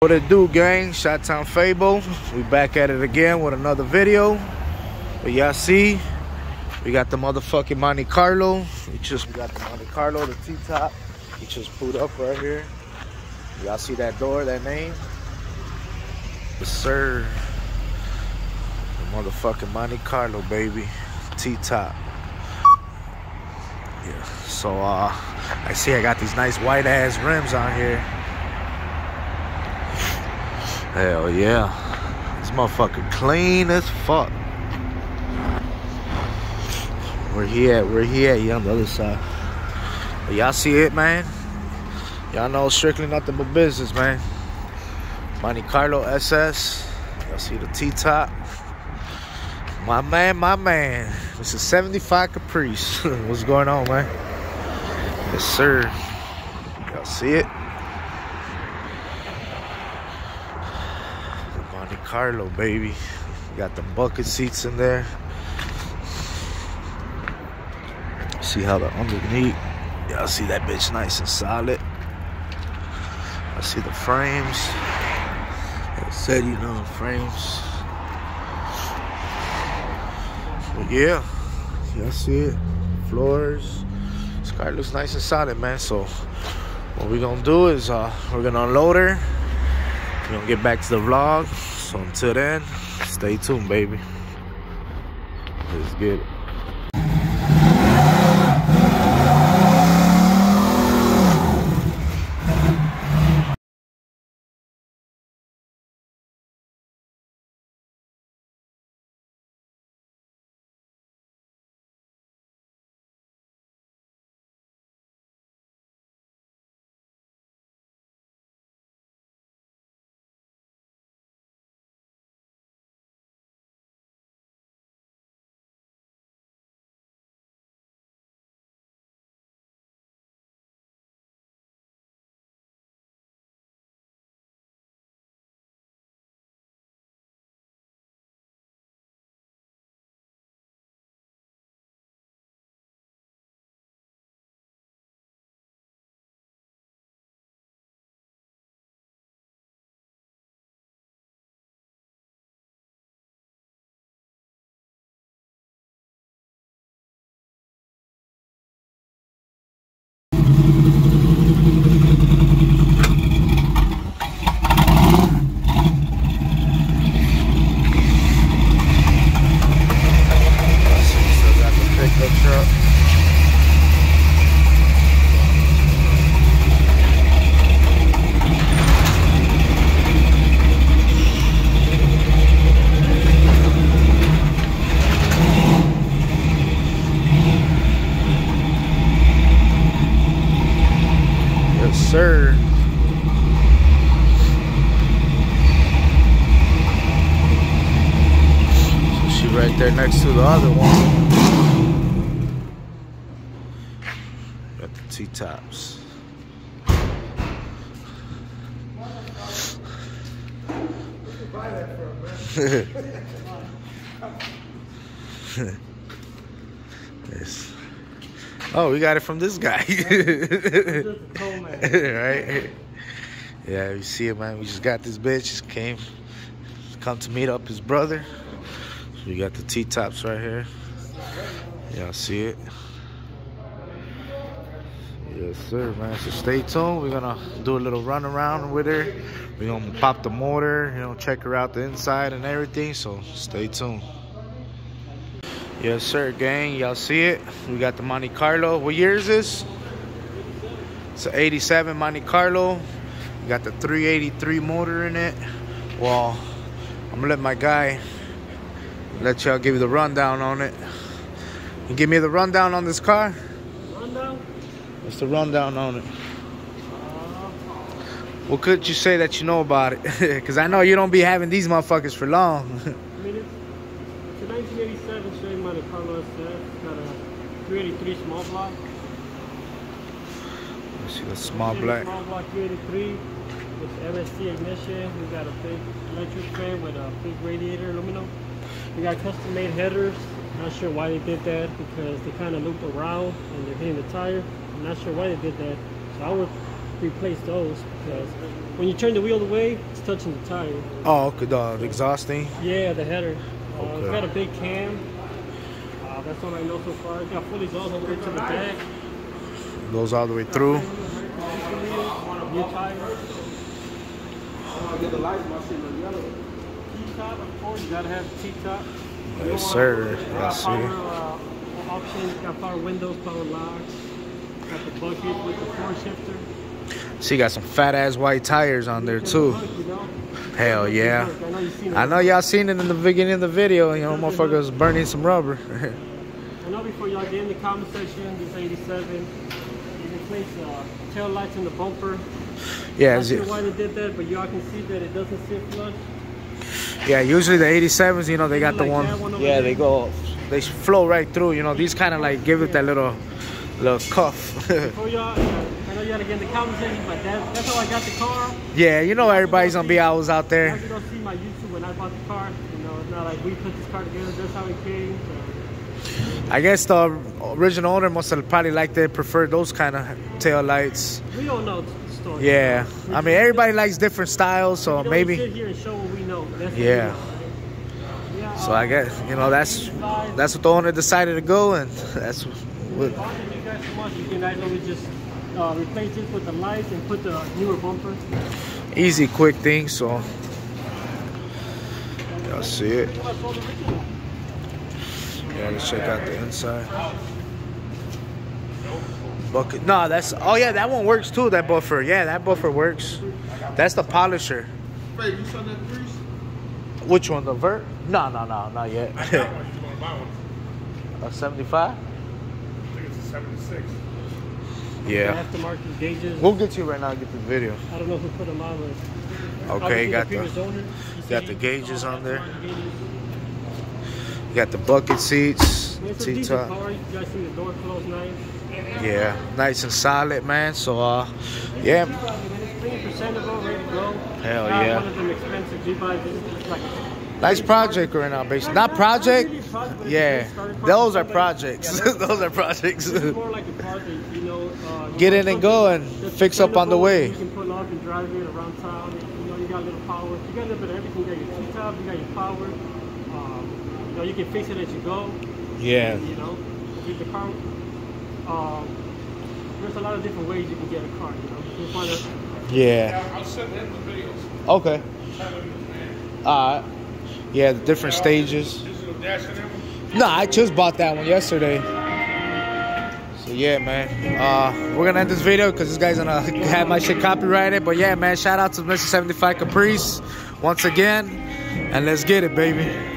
What it do, gang? Chi-Town Fabo. We back at it again with another video. But y'all see, we got the motherfucking Monte Carlo. We just we got the Monte Carlo, the T-top. We just pulled up right here. Y'all see that door, that name? Yes, sir. The motherfucking Monte Carlo, baby. T-top. Yeah. So uh I see I got these nice white ass rims on here. Hell yeah. This motherfucker clean as fuck. Where he at? Where he at? He on the other side. Y'all see it, man? Y'all know strictly nothing but business, man. Monte Carlo SS. Y'all see the T-top. My man, my man. This is 75 Caprice. What's going on, man? Yes, sir. Y'all see it? Monte Carlo, baby. Got the bucket seats in there. See how the underneath. Y'all see that bitch nice and solid. I see the frames. I said, you know, frames. But yeah, y'all see it. Floors. This car looks nice and solid, man. So what we're gonna do is uh, we're gonna unload her. We're gonna get back to the vlog. So until then, stay tuned, baby. Let's get it. Still got the pickup truck. Yes, sir. So she right there next to the other one. Got the T-tops. yes. Oh, we got it from this guy. right? Yeah, you see it, man. We just got this bitch. Just came, come to meet up his brother. We got the T-tops right here. Y'all see it? Yes, sir, man. So stay tuned. We're gonna do a little run around with her. We're gonna pop the motor, you know, check her out the inside and everything. So stay tuned. Yes, sir, gang. Y'all see it? We got the Monte Carlo. What year is this? It's an 87 Monte Carlo. Got the 383 motor in it. Well, I'm gonna let my guy let y'all give you the rundown on it. You give me the rundown on this car? Rundown? What's the rundown on it? What could you say that you know about it? Because I know you don't be having these motherfuckers for long. I mean, it's, it's a 1987 Chevy Monte Carlo SS. It's got a 383 small block. Let's see the black. Small block 383. It's MSD ignition. We got a big electric fan with a big radiator aluminum. We got custom made headers. Not sure why they did that because they kind of loop around and they're hitting the tire. I'm not sure why they did that. So I would replace those because when you turn the wheel away, it's touching the tire. Oh, okay, the, the exhausting. Yeah, the header. Uh, Okay. It's got a big cam. Uh, that's all I know so far. It's got fully exhaust all the way to the back. Goes all the way through. Yes, sir. Yes, sir. Got the. She got some fat ass white tires on there too. Hell yeah. I know y'all seen it in the beginning of the video. You know, motherfuckers burning some rubber. I know before y'all get in the comment section, this 87, you replace uh, tail lights in the bumper. yeah, Not it's- sure why they did that, but y'all can see that it doesn't sit flush. yeah. Usually the 87s, you know, they got the Like one. one Yeah, there. they go. They flow right through. You know, these kind of like give it that little, little cuff. Before y'all, uh, I know y'all to get in the comment section, but that, that's how I got the car. yeah, you know, everybody's gonna be always out As there. you don't see my YouTube when I bought the car, you know, it's not like we put this car together, that's how it came. So. I guess the original owner must have probably liked it, preferred those kind of tail lights. We don't know the story. Yeah, I mean everybody likes different styles, so maybe. sit here and show what we know. That's what we Yeah. So uh, I guess you know that's that's what the owner decided to go, and that's what. Thank you guys so much. You can always just uh, replace it with the lights and put the newer bumper. easy, quick thing. So y'all see it. Yeah, let's check out the inside. Bucket. No, that's. Oh yeah, that one works too. That buffer. Yeah, that buffer works. That's the polisher. Wait, you saw that grease? Which one? The vert? No, no, no, not yet. That one, you want to buy one. A 75? I think it's a 76. Yeah. Aftermarket gauges. We'll get you right now. Get the video. I don't know who put them on, Okay, got previous the got the gauges on there. Got the bucket seats, it's a T decent top. car. You guys see the door nice. Yeah, nice and solid, man. So uh, yeah, And it's pretty presentable, ready to go. Hell yeah. one of them expensive G-bikes. It's just like a nice project right now, basically. Not project. really a project, but it's a Yeah, good starting car those are projects. Those are projects. More like a project, you know. Uh, Get in and go and fix up on the way. You can pull up and drive it around town. You know, you got a little power. You got a little bit of everything. You got your T-top, you got your power. You know, you can fix it as you go. Yeah, You know, with the car. Um, there's a lot of different ways you can get a car. You know, you can find a, yeah. I'll send him the videos. Okay. Tell. All right. Yeah, the different stages. Digital dash in them. No, I just bought that one yesterday. So yeah, man. Uh, we're gonna end this video because this guy's gonna have my shit copyrighted. But yeah, man, shout out to Mr. 75 Caprice once again, and let's get it, baby.